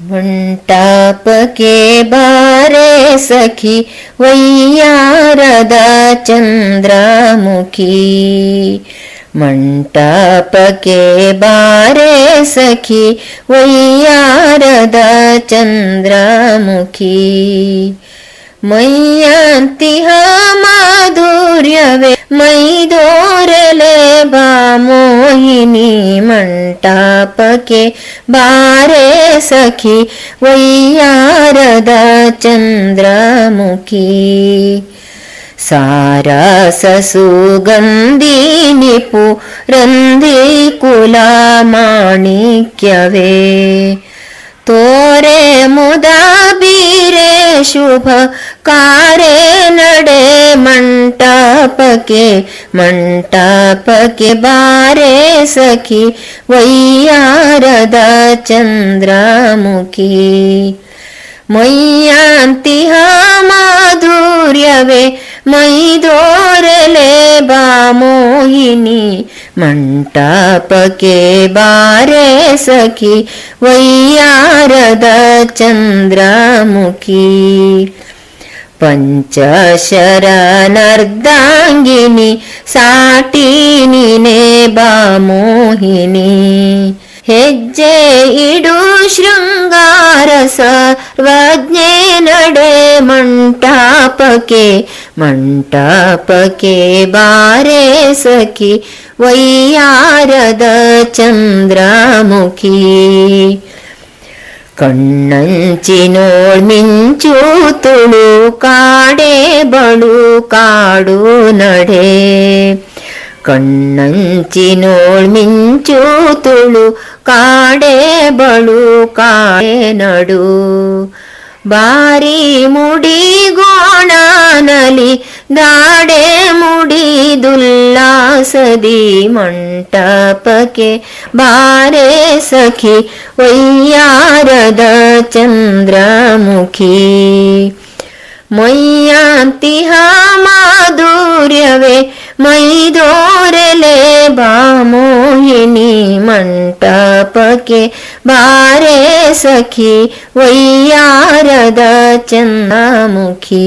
मण्टापके बारे सखी वैयारद चन्द्रमुखी मण्टापके बारे सखी वैयारद चन्द्रमुखी मय्यान्तिह माधुर्यवे मैदोरले बा मण्टापके बारे सखी वैयारद चन्द्रमुखी सारससुगन्धिनिपु रन्धि तोरे मुदा बीरे शुभ कारे नडे मण्टापके मण्टापके बारे सखी वैयारद चन्द्रमुखी। मय्यान्तिह माधुर्यवे मैदोरले बा मोहिनी। मण्टापके बारे सखी वैयारद चन्द्रमुखी पञ्चशरनर्दाङ्गिनि साटिनिने बा मोहिनी ಹೆಜ್ಜೆ ಇಡು ಶೃಂಗಾರ ಸರ್ವಜ್ಞೆ ನಡೆ ಮಂಟಾಪಕೆ ಮಂಟಾಪಕೆ ಬಾರೆ ಸಖಿ ವೈಯಾರದ ಚಂದ್ರಮುಖಿ ಕಣ್ಣಂಚಿನೋಳ್ ಮಿಂಚು ತುಳು ಕಾಡೆ ಬಳು ಕಾಡು ನಡೆ ಕಣ್ಣಂಚಿನೋಳ್ ಮಿಂಚು ತುಳು ಕಾಡೆ ಬಳು ಕಾಡೆ ನಡು ಬಾರಿ ಮುಡಿ ಗೋಣನಲಿ ದಾಡೆ ಮುಡಿ ದುಲ್ಲಾಸದಿ सन्तापके बारे सखि वैयारद चन्द्रमुखी मैया तिहा दुर्यवे मै दोर बाहिनी मण्टपके बारे सखि वैयारद चन्द्रमुखी